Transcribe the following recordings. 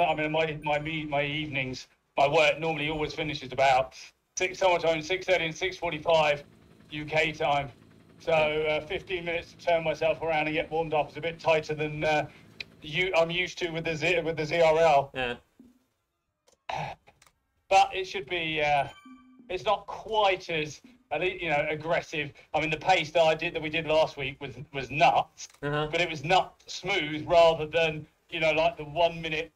I mean, my my my evenings, my work normally always finishes about six, sometimes six thirty and six forty-five UK time. So uh, fifteen minutes to turn myself around and get warmed up is a bit tighter than uh, you I'm used to with the Z, with the ZRL. Yeah. But it should be. Uh, it's not quite as you know aggressive. I mean, the pace that I did that we did last week was was nuts Uh-huh. but it was not smooth rather than you know like the one minute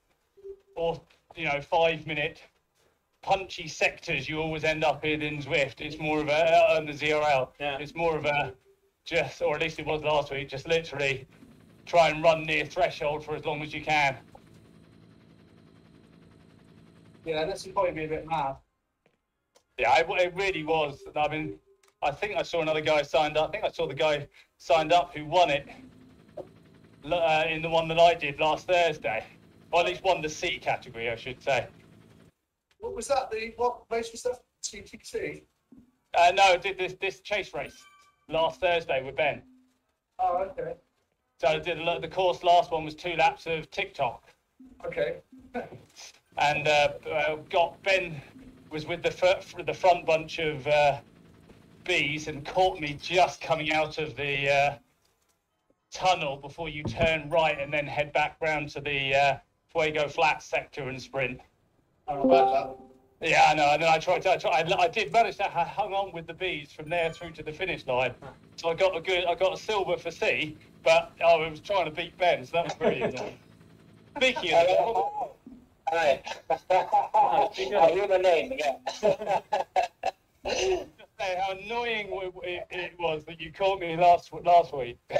or you know five minute punchy sectors you always end up in in Zwift. It's more of a uh, on the ZRL. Yeah. It's more of a just, or at least it was last week. Just literally try and run near threshold for as long as you can. Yeah, this would probably be a bit mad. Yeah, it, it really was. I mean, I think I saw another guy signed up. I think I saw the guy signed up who won it uh, in the one that I did last Thursday. At least won the C category, I should say. What was that? The what race was that? TTT. Uh, no, I did this this chase race last Thursday with Ben. Oh, okay. So I did a lot- the course. Last one was two laps of Tick Tock, Okay. and uh, uh, got Ben was with the the front bunch of uh, bees and caught me just coming out of the uh, tunnel before you turn right and then head back round to the uh, Fuego Flats sector and sprint. I Yeah, I know. And then I tried to, I, tried, I, I did manage to ha- hung on with the bees from there through to the finish line. So I got a good, I got a silver for C, but I was trying to beat Ben, so that was brilliant. Speaking of that, Hi. I knew the name, yeah. say how annoying it, it, it was that you caught me last last week. yeah,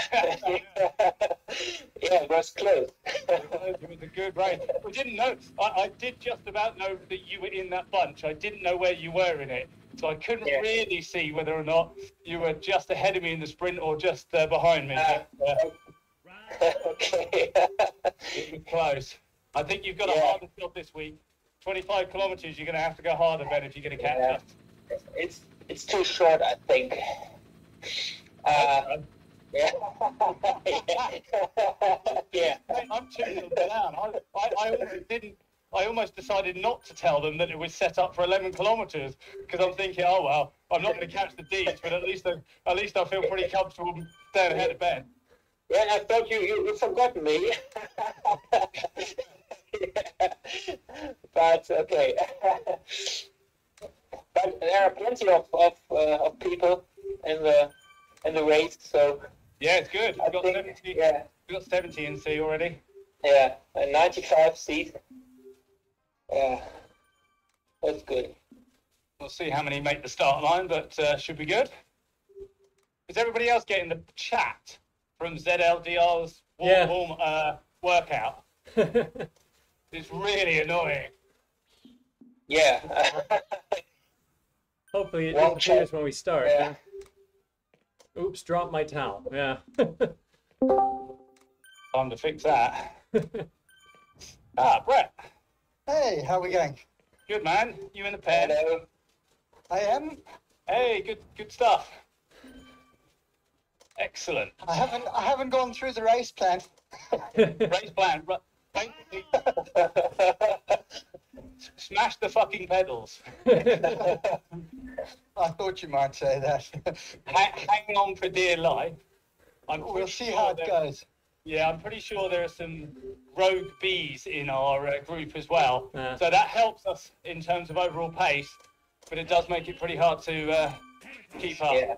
it was close. it was a good race. We didn't know. I, I did just about know that you were in that bunch. I didn't know where you were in it, so I couldn't Yeah. really see whether or not you were just ahead of me in the sprint or just uh, behind me. Uh, But, uh, okay. it was close. I think you've got a Yeah. harder job this week. 25 kilometres, you're going to have to go harder, Ben, if you're going to catch Yeah. us. it's it's too short, I think. Uh, yeah. yeah. I'm tuning them down. I, I, I almost didn't. I almost decided not to tell them that it was set up for 11 kilometres because I'm thinking, oh well, I'm not going to catch the D's, but at least I, at least I feel pretty comfortable staying ahead of Ben. Yeah, I thought you you, you forgot me. but okay. But there are plenty of of, uh, of people in the in the race, so Yeah, it's good. I We've got think 70. yeah We've got 70 in C already. yeah a 95 seat. Yeah, that's good. We'll see how many make the start line, but uh, should be good. Is everybody else getting the chat from ZLDR's warm, Yeah. warm uh, workout? It's really annoying. Yeah. Hopefully it Well disappears checked. when we start. yeah. yeah. Oops, dropped my towel. Yeah. Time to fix that. ah, Brett. Hey, how we going? Good man. You in the pen? Hello. I am. Hey, good, good stuff. Excellent. I haven't. I haven't gone through the race plan. Race plan. Ru- basically, Smash the fucking pedals. I thought you might say that. hang, hang on for dear life. I'm we'll see sure how it there- goes. Yeah, I'm pretty sure there are some rogue bees in our uh, group as well. Yeah. So that helps us in terms of overall pace, but it does make it pretty hard to uh, keep up. Yeah.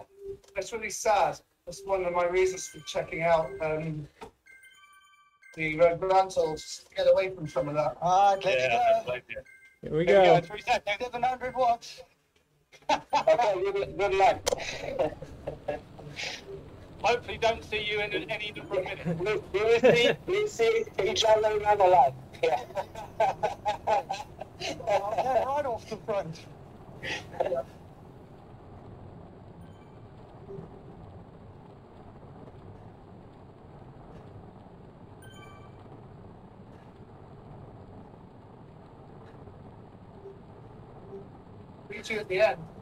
That's really sad. That's one of my reasons for checking out um, the Red Rentals get away from some of that. All right, let's Yeah, go. that's it. Here we Here go. go. Three seconds. 700 watts. Okay, good, good luck. Hopefully, don't see you in any number of minutes. we, we will see, we will see each other in another life. Yeah. Oh, yeah, right off the front. Meet you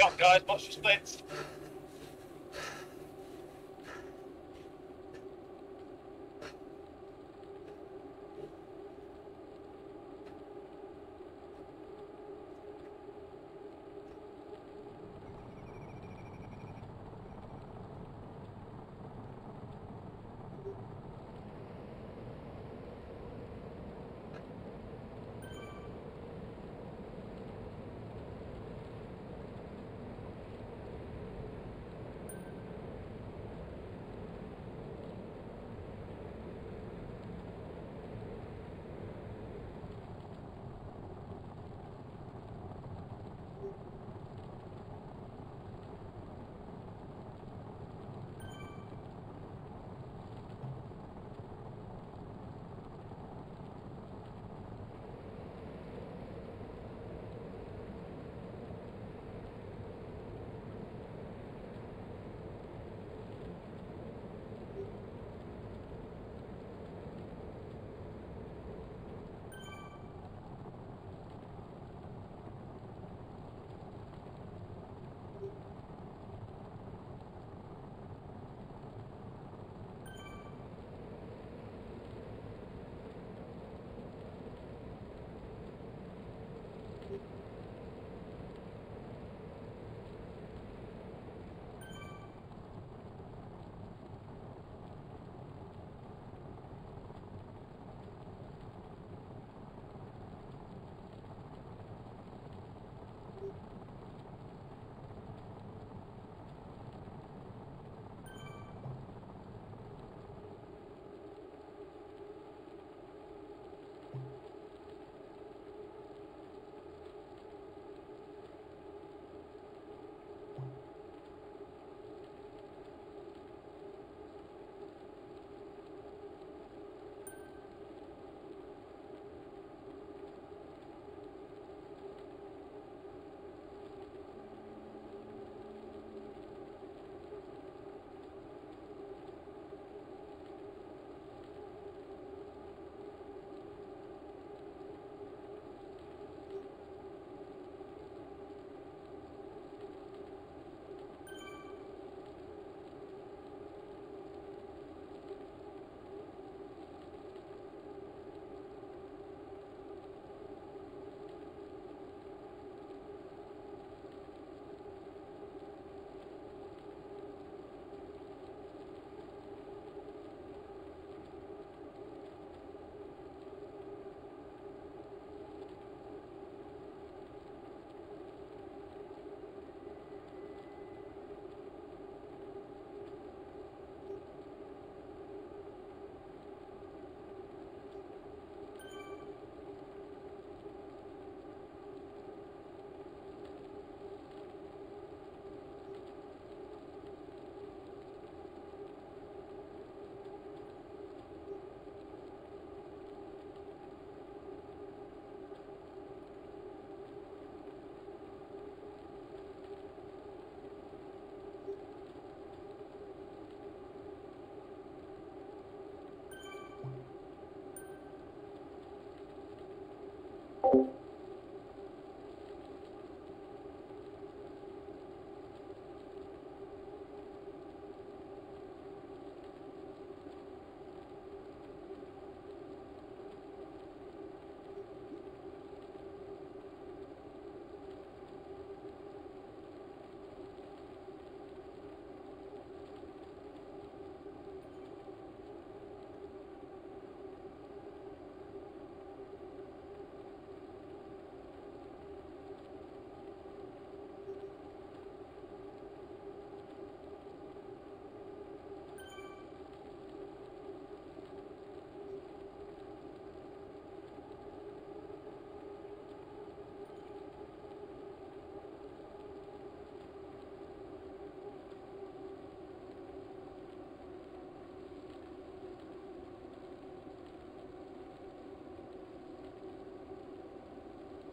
at the end. Shot, guys. Watch the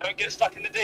Don't get stuck in the D.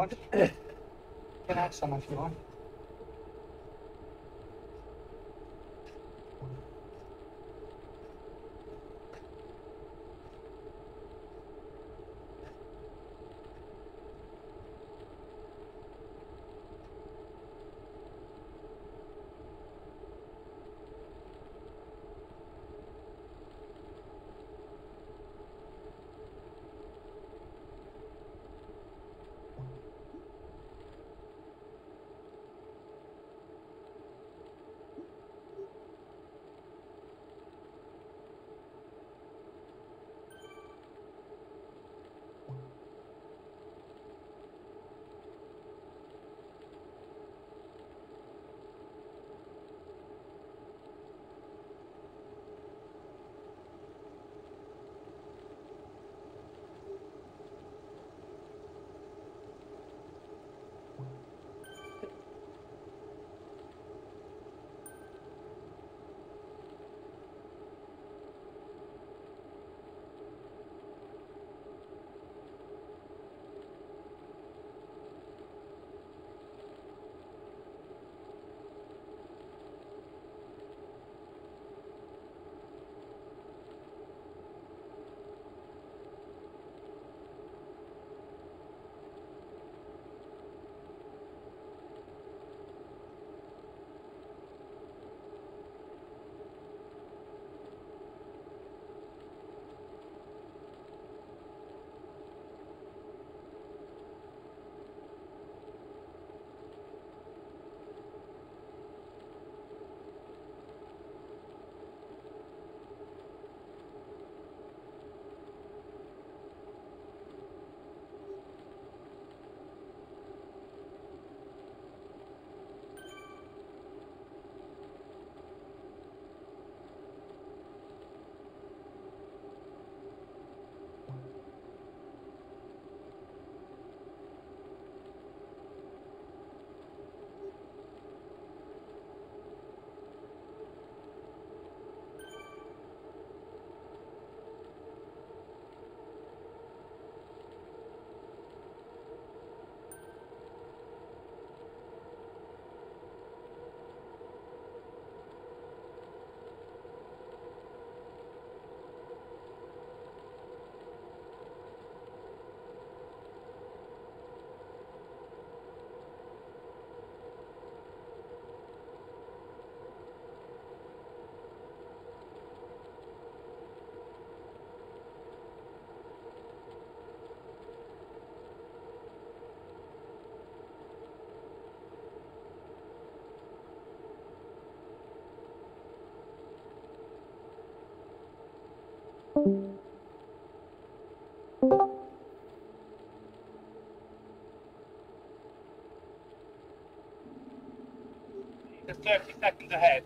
If you want. Can have some if you want. 30 seconds ahead.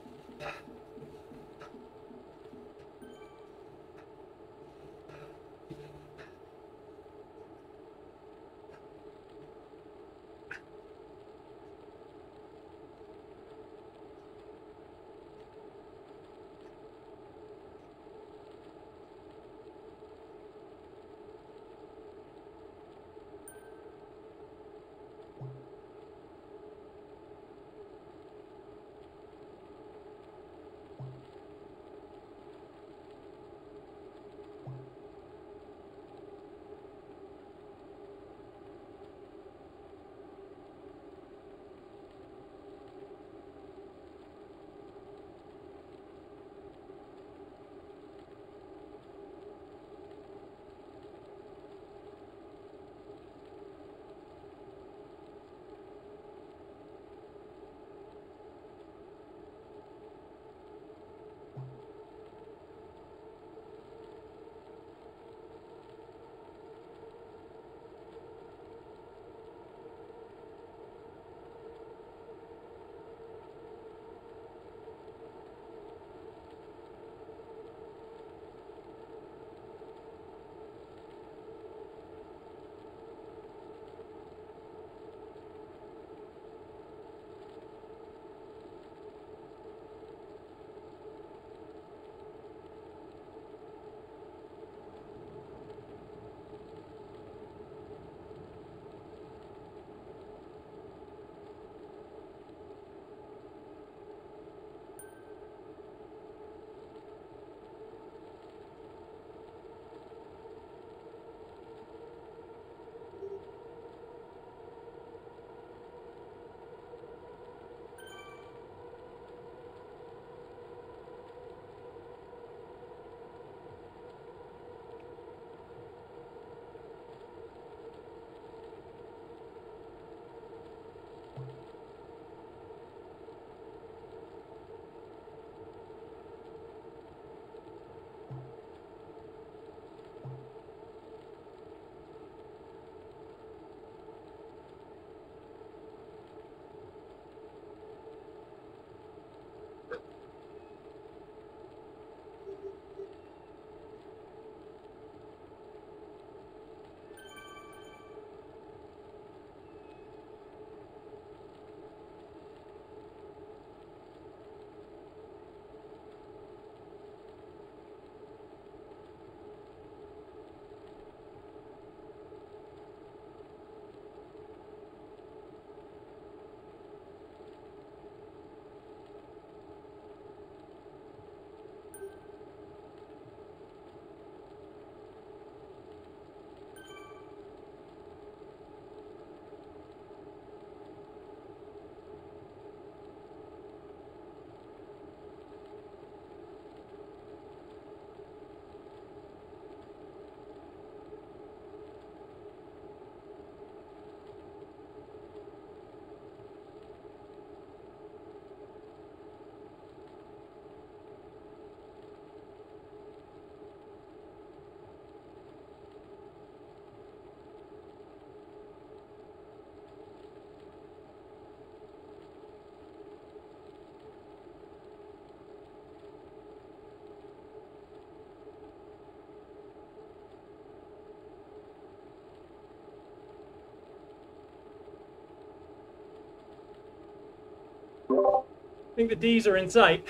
I think the D's are in sight.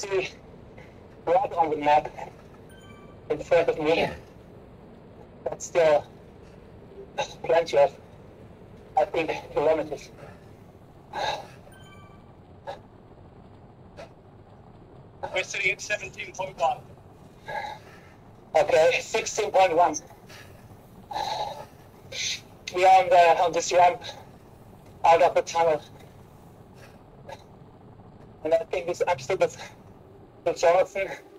See right on the map in front of me. But still, plenty of, I think, kilometers. We're sitting at 17.1. Okay, 16.1. We are on, the, on this ramp out of the tunnel. And I think this actually was the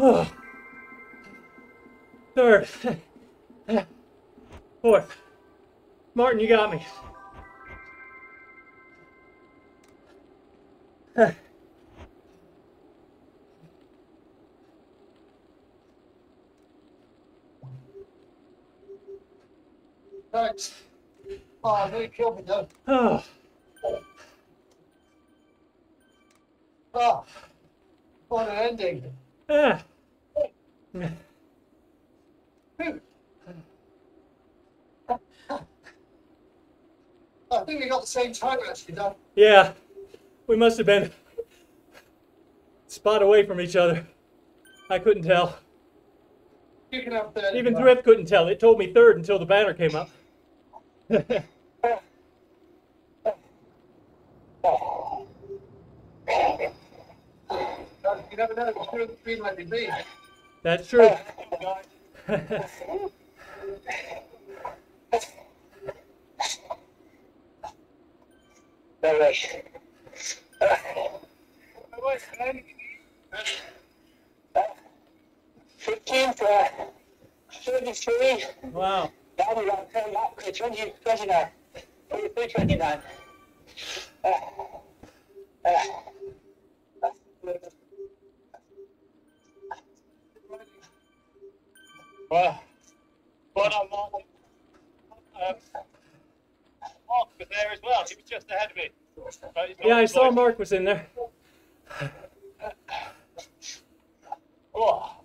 Oh. Third. Fourth. Martin, you got me. Thanks. Oh, nearly killed me though. Oh. Oh, what an ending. Ah. I think we got the same time actually, Dan. Yeah. We must have been spot away from each other. I couldn't tell. You can have third. Even Zwift couldn't tell. It told me third until the banner came up. You never know. Two and three might be. That's true. No way. Fifteen to thirty-three. wow. Now we're on ten, uh, 20, 29. 23, 29. Uh, uh, Well, done, Mark. Um, Mark was there as well. He was just ahead of me. But Yeah, I saw. Mark was in there. Oh,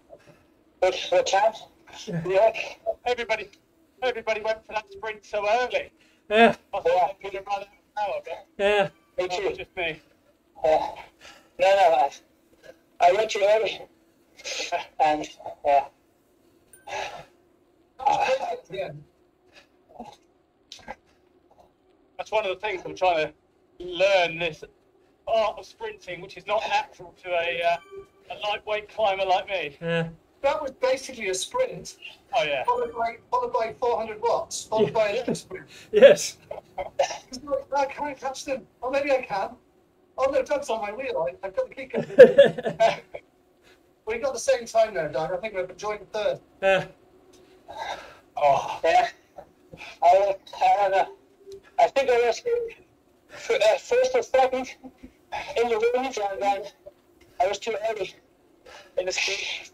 what, what time? Yeah. everybody, everybody went for that sprint so early. Yeah, I thought they were going run out of but yeah. Me too. just me. Uh, no, no, I, I went too early. And, yeah. Yeah. That's one of the things I'm trying to learn this art of sprinting, which is not natural to a, uh, a lightweight climber like me. Yeah. That was basically a sprint, Oh yeah. followed by, followed by 400 watts, followed by another sprint. Yes. It's like, I can't catch them. Or maybe I can. Oh no, Doug's on my wheel. I, I've got the kicker. we got the same time there, Doug. I think we're joint third. Yeah. Oh, Yeah. I, I don't know. I think I was f- uh, first or second in the rooms, and then I was too early in the speed.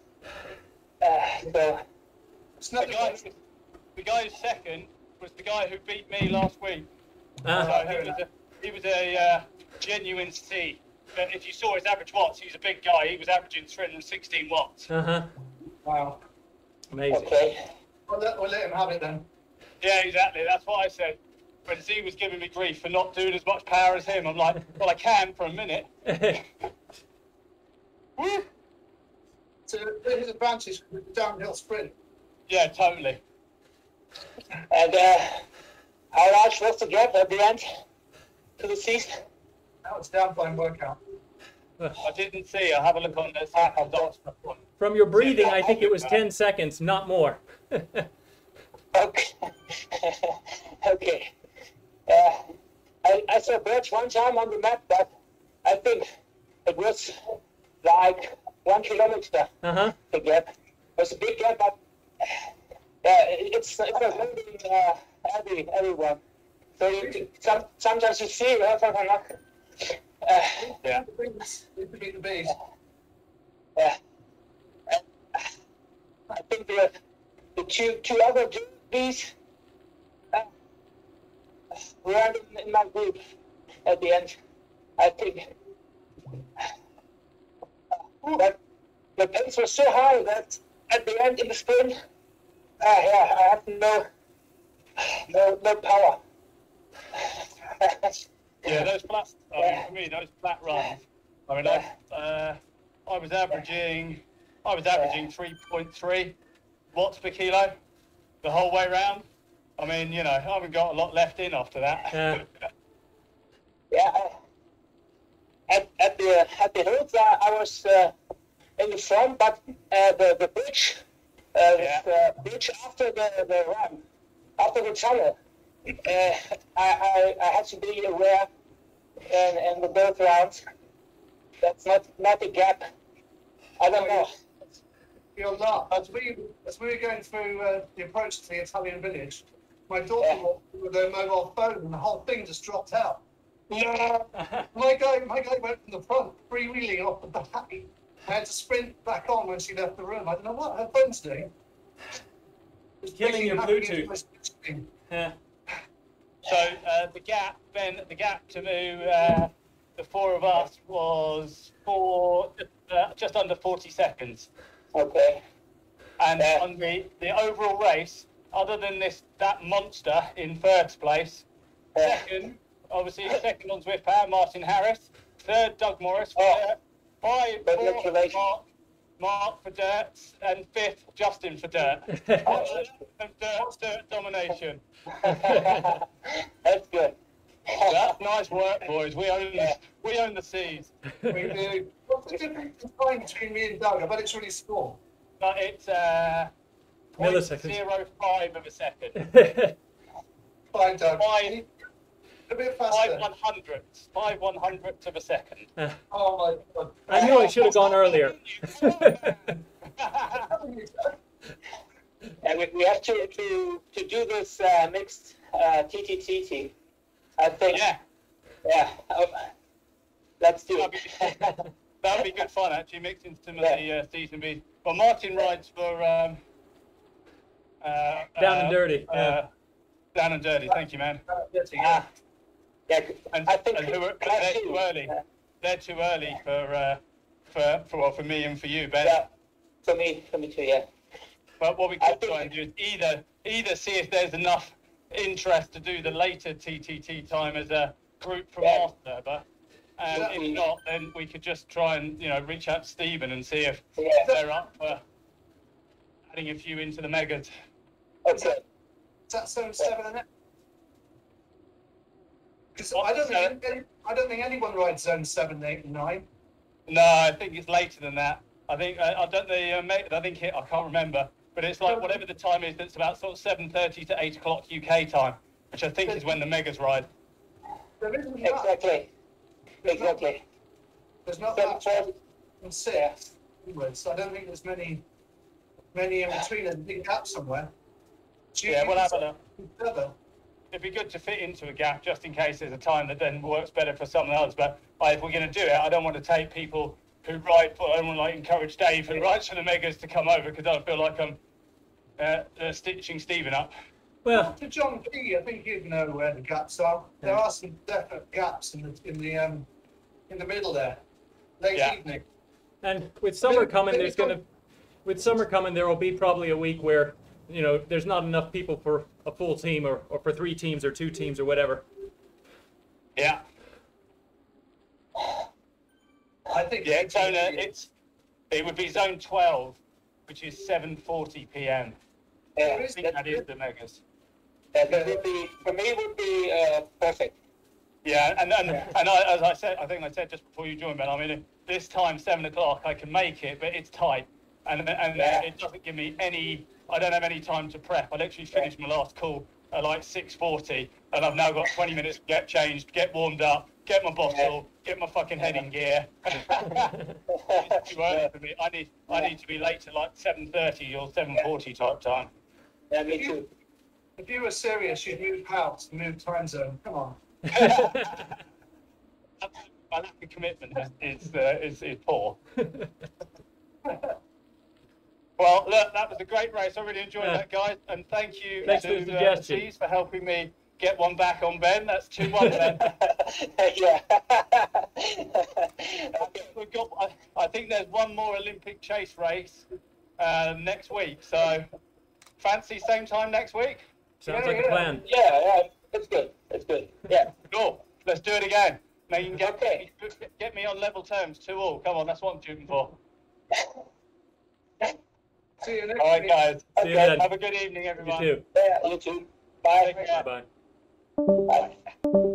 Uh, so, It's the nothing. guy, who the guy who's second was the guy who beat me last week. Ah. So he was a, he was a uh, genuine C. But if you saw his average watts, he's a big guy. He was averaging 316 watts. Uh huh. Wow. Amazing. okay. We'll let, we'll let him have it then. Yeah, exactly. That's what I said. When Z was giving me grief for not doing as much power as him, I'm like, well, I can for a minute. Woo! So his advantage with the downhill sprint. Yeah, totally. And uh, how large was the gap at the end to the season? That was down fine workout. I didn't see. I'll have a look on the I'll dots. From your breathing, I think it was 10 seconds, not more. Okay. okay. Uh, I, I saw birds one time on the map, but I think it was like one kilometer, Uh huh. the gap. It was a big gap, but yeah, it's, it's a holding uh, every, everyone. So you, some, sometimes you see, uh, sometimes not. Uh, Yeah. The. The yeah. I think the, the two, two other bees uh, were in, my group at the end. I think. But the pace was so high that at the end in the sprint, uh, yeah, I had no, no, no power. Yeah, those flat. I mean, for me, those flat runs. I mean, I, uh, I was averaging, I was averaging 3.3 watts per kilo the whole way round. I mean, you know, I haven't got a lot left in after that. Yeah. Yeah, at, at the at the hills, uh, I was uh, in the front, but uh, the the bridge, uh, Yeah. the bridge after the the run, after the tunnel, uh, I, I I had to be aware, and and the both rounds. That's not not the gap. I don't know. You'll laugh. As we, as we were going through uh, the approach to the Italian village, my daughter walked with her mobile phone and the whole thing just dropped out. No. My guy, my guy went from the front, freewheeling off the back. I had to sprint back on when she left the room. I don't know what her phone's doing. It's Killing your Bluetooth. into my screen. Yeah. So uh, the gap, Ben, the gap to uh, the four of us was four, uh, just under 40 seconds. Okay. And on the, the overall race, other than this that monster in first place, second, obviously second on Zwift Power, Martin Harris. Third, Doug Morris. Oh. Five, four, Mark, Mark for dirt, and fifth, Justin for dirt. And dirt, dirt domination. That's good. That's nice work, boys. We own the, we own the seas. We do. What's the difference in time between me and Doug? I bet it's really small. But it's uh, Milliseconds. 0.05 of a second. Fine, Doug. Five, A bit five faster. one hundredths, five one hundredths of a second. Oh my god. I knew I should have gone earlier. And we, we have to, to, to do this uh, mixed uh, TTTT. I think. yeah, Yeah. Oh, let's do that'd it. be, that'd be good fun actually, mixing some of the uh, season Bs. Well, Martin rides for um, uh, Down and uh, dirty. Yeah. Uh, down and dirty. Thank you, man. Ah, yeah, And, I think and who are, they're two. too early. They're too early for uh, for for well, for me and for you, Ben. Yeah, for me, for me too. Yeah. But what we could try and do is either either see if there's enough interest to do the later TTT time as a group from Yeah. our server, and Yeah. if not, then we could just try and you know reach out to Stephen and see if Yeah. they're up for adding a few into the megas. Okay. Is that zone seven in it? Because I don't think any, I don't think anyone rides zone seven, eight, and nine. No, I think it's later than that. I think I, I don't the uh, ma- I think it, I can't remember, but it's like whatever the time is. That's about sort of seven thirty to eight o'clock UK time, which I think is when the megas ride. There isn't much. Exactly. Exactly. There's not Seven much forty. in six. Onwards. I don't think there's many, many in between. There's a big gap somewhere. Do Yeah, we'll have a look. Further? it'd be good to fit into a gap just in case there's a time that then works better for someone else. But like, if we're going to do it, I don't want to take people who ride for. I don't want to like encourage Dave who rides for the Megas to come over because I feel like I'm uh, uh, stitching Stephen up. Well, To John P, I think you'd know where the gaps are. There are some definite gaps in the in the um in the middle there. Late Yeah. evening. and with summer coming, there's gonna, with summer coming, there will be probably a week where, you know, there's not enough people for a full team or, or for three teams or two teams or whatever. Yeah, I think yeah. It's zone. Uh, it's it would be zone 12, which is 7:40 p.m. Yeah. I think that is the Megas. Yeah, that would be for me would be uh, perfect. Yeah, and and, and I, as I said, I think I said just before you joined, Ben. I mean, this time seven o'clock, I can make it, but it's tight, and and Yeah. it doesn't give me any. I don't have any time to prep. I literally finished my last call at like six forty, and I've now got twenty minutes to get changed, get warmed up, get my bottle, get my fucking head in gear. it's too early for me. I need I need to be late to like seven thirty or seven forty type time. Yeah, me too. If you were serious, you'd move house, move time zone. Come on. My lack of commitment is is, uh, is, is poor. Well, look, that was a great race. I really enjoyed Yeah. that, guys. And thank you Thanks for to the uh, suggestion. For helping me get one back on Ben. That's 2 1 then. yeah. We've got, I, I think there's one more Olympic chase race uh, next week. So, fancy same time next week? Sounds Yeah, like a yeah. plan. yeah, yeah, it's good. It's good. Yeah. Cool. Let's do it again. Now you can get, Okay. get, get me on level terms, 2 all. Come on, that's what I'm shooting for. See you next All right, week. guys. See you then. Have a good evening, You everyone. too. Yeah, you too. Bye. Bye bye. Bye.